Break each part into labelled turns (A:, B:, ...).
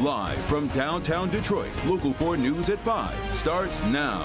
A: Live from downtown Detroit, Local 4 News at 5 starts now.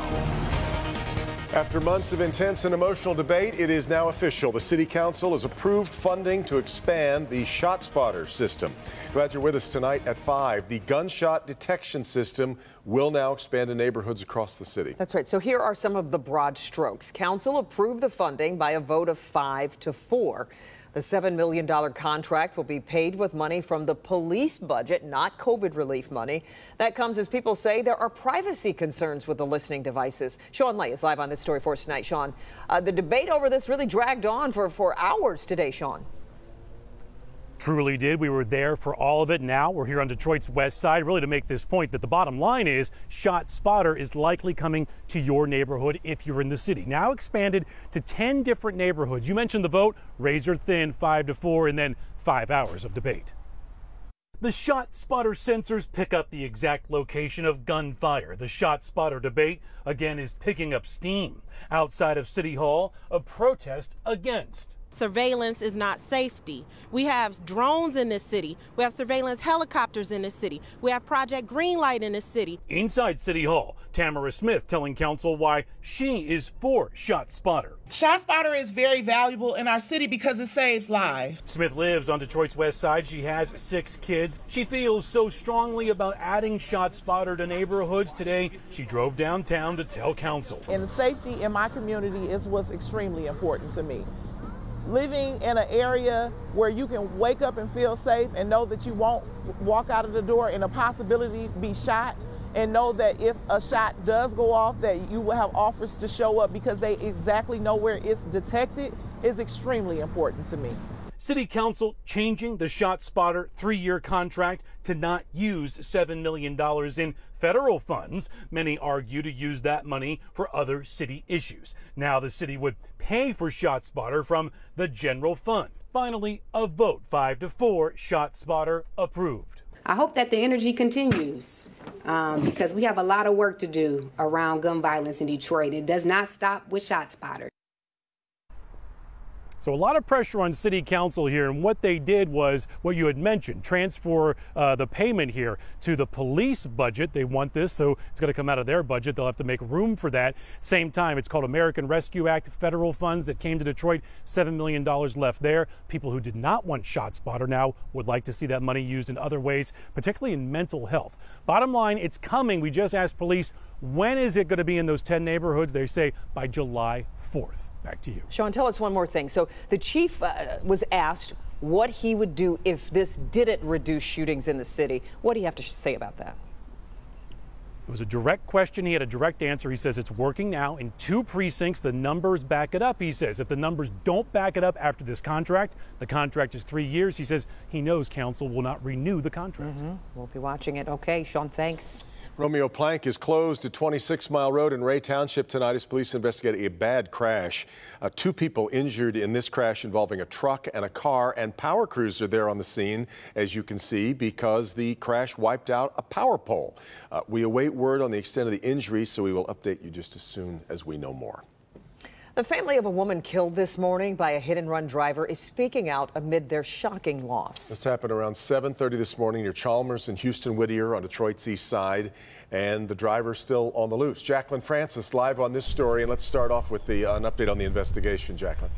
B: After months of intense and emotional debate, it is now official. The City Council has approved funding to expand the ShotSpotter system. Glad you're with us tonight at 5. The gunshot detection system will now expand to neighborhoods across the city.
C: That's right. So here are some of the broad strokes. Council approved the funding by a vote of 5 to 4. The $7 million contract will be paid with money from the police budget, not COVID relief money. That comes as people say there are privacy concerns with the listening devices. Shawn Ley is live on this story for us tonight. Shawn, uh, the debate over this really dragged on for, for hours today, Shawn
D: truly did. We were there for all of it. Now we're here on Detroit's west side, really to make this point that the bottom line is Shot Spotter is likely coming to your neighborhood if you're in the city. Now expanded to 10 different neighborhoods. You mentioned the vote, razor thin, five to four, and then five hours of debate. The shot spotter sensors pick up the exact location of gunfire. The shot spotter debate, again, is picking up steam. Outside of City Hall, a protest against
E: surveillance is not safety. We have drones in this city. We have surveillance helicopters in this city. We have Project Greenlight in this city.
D: Inside City Hall, Tamara Smith telling council why she is for ShotSpotter.
F: ShotSpotter is very valuable in our city because it saves lives.
D: Smith lives on Detroit's west side. She has six kids. She feels so strongly about adding ShotSpotter to neighborhoods today. She drove downtown to tell council.
F: And safety in my community is what's extremely important to me living in an area where you can wake up and feel safe and know that you won't walk out of the door and a possibility be shot and know that if a shot does go off that you will have offers to show up because they exactly know where it's detected is extremely important to me.
D: City Council changing the ShotSpotter three year contract to not use $7 million in federal funds. Many argue to use that money for other city issues. Now the city would pay for ShotSpotter from the general fund. Finally, a vote 5 to 4, ShotSpotter approved.
G: I hope that the energy continues um, because we have a lot of work to do around gun violence in Detroit. It does not stop with ShotSpotter.
D: So a lot of pressure on city council here, and what they did was what you had mentioned, transfer uh, the payment here to the police budget. They want this, so it's going to come out of their budget. They'll have to make room for that. Same time, it's called American Rescue Act, federal funds that came to Detroit, $7 million left there. People who did not want ShotSpotter now would like to see that money used in other ways, particularly in mental health. Bottom line, it's coming. We just asked police, when is it going to be in those 10 neighborhoods? They say by July 4th. Back to you.
C: Shawn, tell us one more thing. So the chief uh, was asked what he would do if this didn't reduce shootings in the city. What do you have to say about that?
D: It was a direct question. He had a direct answer. He says it's working now in two precincts. The numbers back it up. He says if the numbers don't back it up after this contract, the contract is three years. He says he knows council will not renew the contract.
C: Mm -hmm. We'll be watching it. Okay, Shawn, thanks.
B: Romeo Plank is closed at 26 Mile Road in Ray Township tonight as police investigate a bad crash. Uh, two people injured in this crash involving a truck and a car, and power crews are there on the scene, as you can see, because the crash wiped out a power pole. Uh, we await word on the extent of the injury, so we will update you just as soon as we know more.
C: The family of a woman killed this morning by a hit and run driver is speaking out amid their shocking loss.
B: This happened around 7:30 this morning near Chalmers and Houston Whittier on Detroit's east side, and the driver still on the loose. Jacqueline Francis live on this story, and let's start off with the, uh, an update on the investigation, Jacqueline.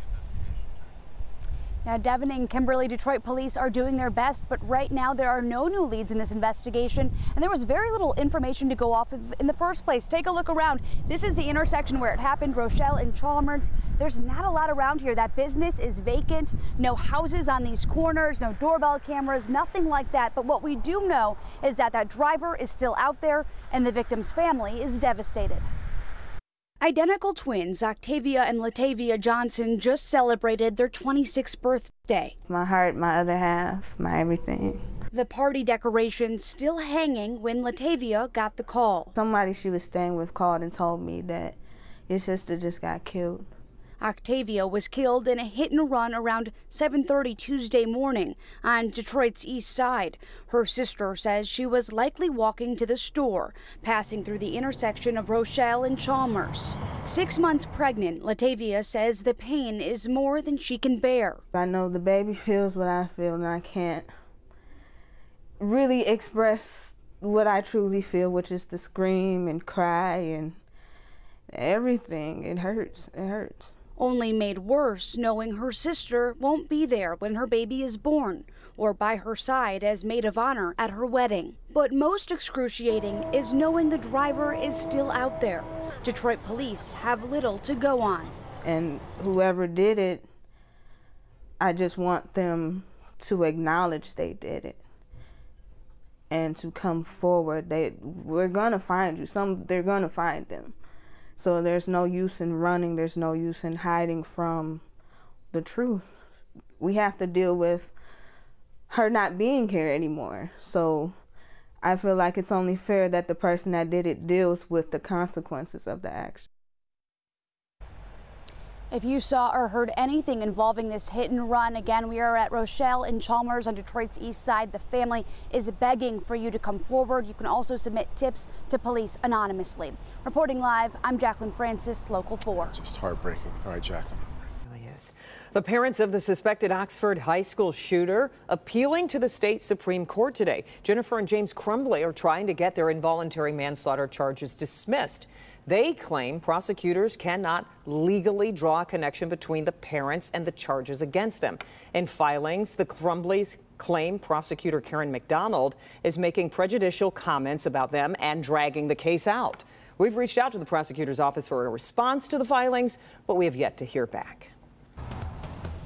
H: Now, Devin and Kimberly Detroit police are doing their best, but right now there are no new leads in this investigation, and there was very little information to go off of in the first place. Take a look around. This is the intersection where it happened, Rochelle and Chalmers. There's not a lot around here. That business is vacant. No houses on these corners, no doorbell cameras, nothing like that. But what we do know is that that driver is still out there, and the victim's family is devastated. Identical twins Octavia and Latavia Johnson just celebrated their 26th birthday.
I: My heart, my other half, my everything.
H: The party decorations still hanging when Latavia got the call.
I: Somebody she was staying with called and told me that your sister just got killed.
H: Octavia was killed in a hit and run around 7:30 Tuesday morning on Detroit's east side. Her sister says she was likely walking to the store, passing through the intersection of Rochelle and Chalmers. Six months pregnant, Latavia says the pain is more than she can bear.
I: I know the baby feels what I feel, and I can't really express what I truly feel, which is to scream and cry and everything. It hurts. It hurts.
H: Only made worse knowing her sister won't be there when her baby is born or by her side as maid of honor at her wedding. But most excruciating is knowing the driver is still out there. Detroit police have little to go on.
I: And whoever did it, I just want them to acknowledge they did it and to come forward. They we're gonna find you. Some they're gonna find them. So there's no use in running. There's no use in hiding from the truth. We have to deal with her not being here anymore. So I feel like it's only fair that the person that did it deals with the consequences of the action.
H: If you saw or heard anything involving this hit and run, again, we are at Rochelle in Chalmers on Detroit's east side. The family is begging for you to come forward. You can also submit tips to police anonymously. Reporting live, I'm Jacqueline Francis, Local 4.
B: Just heartbreaking. All right, Jacqueline.
C: The parents of the suspected Oxford High School shooter appealing to the state Supreme Court today. Jennifer and James Crumbley are trying to get their involuntary manslaughter charges dismissed. They claim prosecutors cannot legally draw a connection between the parents and the charges against them. In filings, the Crumbleys claim prosecutor Karen McDonald is making prejudicial comments about them and dragging the case out. We've reached out to the prosecutor's office for a response to the filings, but we have yet to hear back.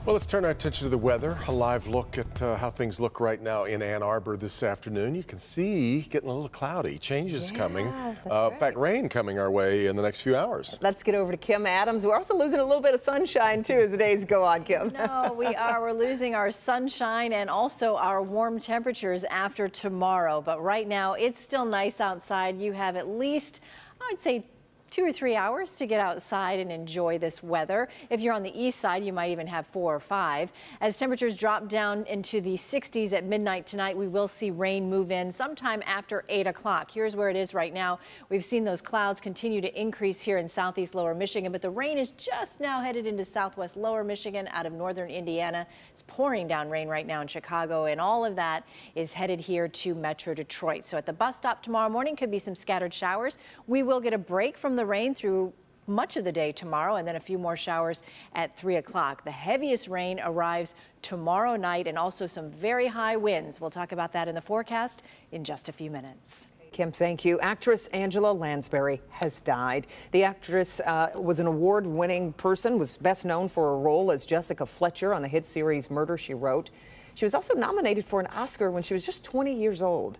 B: Well, let's turn our attention to the weather. A live look at uh, how things look right now in Ann Arbor this afternoon. You can see getting a little cloudy. Changes
C: yeah,
B: coming. Uh,
C: right.
B: In fact, rain coming our way in the next few hours.
C: Let's get over to Kim Adams. We're also losing a little bit of sunshine too as the days go on, Kim.
J: No, we are. We're losing our sunshine and also our warm temperatures after tomorrow. But right now, it's still nice outside. You have at least, I'd say, two or three hours to get outside and enjoy this weather. If you're on the east side, you might even have four or five. As temperatures drop down into the 60s at midnight tonight, we will see rain move in sometime after 8 o'clock. Here's where it is right now. We've seen those clouds continue to increase here in southeast lower Michigan, but the rain is just now headed into southwest lower Michigan out of northern Indiana. It's pouring down rain right now in Chicago, and all of that is headed here to metro Detroit. So at the bus stop tomorrow morning could be some scattered showers. We will get a break from the the rain through much of the day tomorrow and then a few more showers at 3 o'clock. The heaviest rain arrives tomorrow night and also some very high winds. We'll talk about that in the forecast in just a few minutes.
C: Kim, thank you. Actress Angela Lansbury has died. The actress uh, was an award winning person, was best known for her role as Jessica Fletcher on the hit series Murder, She Wrote. She was also nominated for an Oscar when she was just 20 years old.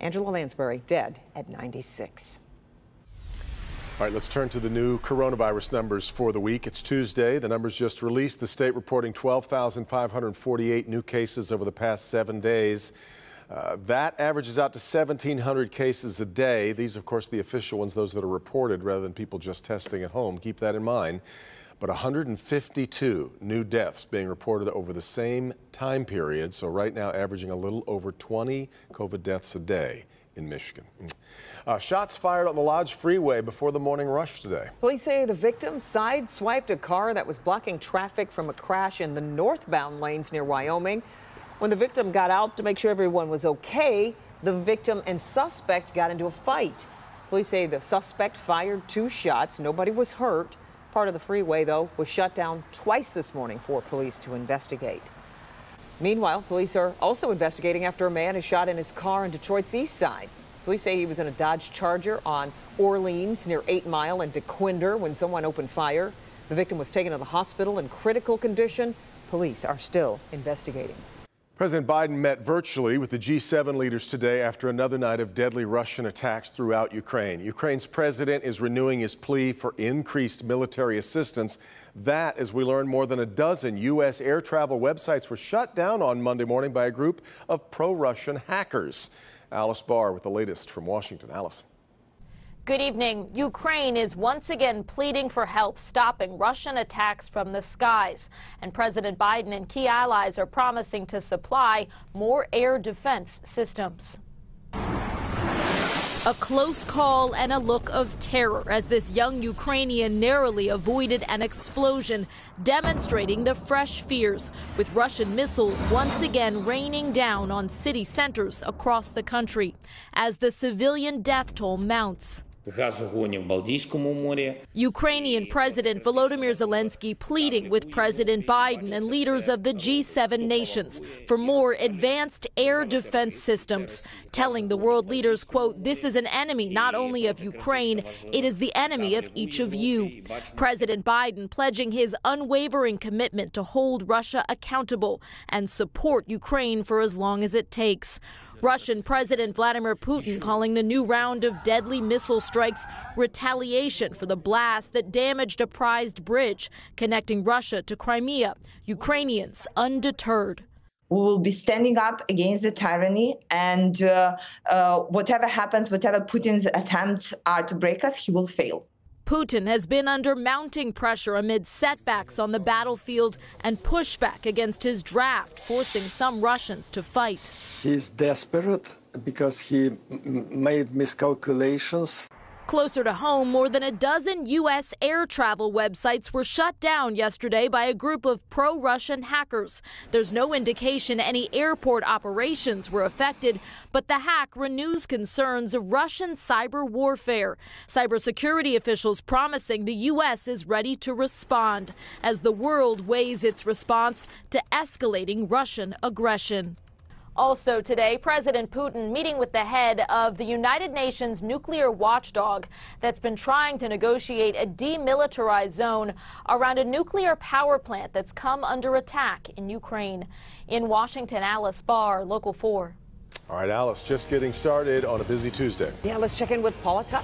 C: Angela Lansbury, dead at 96.
B: All right, let's turn to the new coronavirus numbers for the week. It's Tuesday. The numbers just released. The state reporting 12,548 new cases over the past seven days. Uh, that averages out to 1,700 cases a day. These, of course, the official ones, those that are reported rather than people just testing at home. Keep that in mind. But 152 new deaths being reported over the same time period. So right now averaging a little over 20 COVID deaths a day in Michigan. Mm. Uh, shots fired on the Lodge Freeway before the morning rush today.
C: Police say the victim sideswiped a car that was blocking traffic from a crash in the northbound lanes near Wyoming. When the victim got out to make sure everyone was okay, the victim and suspect got into a fight. Police say the suspect fired two shots. Nobody was hurt. Part of the freeway, though, was shut down twice this morning for police to investigate. Meanwhile, police are also investigating after a man is shot in his car in Detroit's east side. Police say he was in a Dodge Charger on Orleans near 8 Mile and Dequindre when someone opened fire. The victim was taken to the hospital in critical condition. Police are still investigating.
B: President Biden met virtually with the G7 leaders today after another night of deadly Russian attacks throughout Ukraine. Ukraine's president is renewing his plea for increased military assistance. That, as we learned, more than a dozen U.S. air travel websites were shut down on Monday morning by a group of pro Russian hackers. Alice Barr with the latest from Washington. Alice.
K: Good evening. Ukraine is once again pleading for help stopping Russian attacks from the skies. And President Biden and key allies are promising to supply more air defense systems. A close call and a look of terror as this young Ukrainian narrowly avoided an explosion, demonstrating the fresh fears, with Russian missiles once again raining down on city centers across the country as the civilian death toll mounts. Ukrainian President Volodymyr Zelensky pleading with President Biden and leaders of the G7 nations for more advanced air defense systems, telling the world leaders, quote, this is an enemy not only of Ukraine, it is the enemy of each of you. President Biden pledging his unwavering commitment to hold Russia accountable and support Ukraine for as long as it takes. Russian President Vladimir Putin calling the new round of deadly missile strikes retaliation for the blast that damaged a prized bridge connecting Russia to Crimea. Ukrainians undeterred.
L: We will be standing up against the tyranny, and uh, uh, whatever happens, whatever Putin's attempts are to break us, he will fail.
K: Putin has been under mounting pressure amid setbacks on the battlefield and pushback against his draft, forcing some Russians to fight.
M: He's desperate because he made miscalculations.
K: Closer to home, more than a dozen U.S. air travel websites were shut down yesterday by a group of pro Russian hackers. There's no indication any airport operations were affected, but the hack renews concerns of Russian cyber warfare. Cybersecurity officials promising the U.S. is ready to respond as the world weighs its response to escalating Russian aggression. Also today, President Putin meeting with the head of the United Nations nuclear watchdog that's been trying to negotiate a demilitarized zone around a nuclear power plant that's come under attack in Ukraine. In Washington, Alice Barr, Local 4.
B: All right, Alice, just getting started on a busy Tuesday.
C: Yeah, let's check in with Paula Tuck.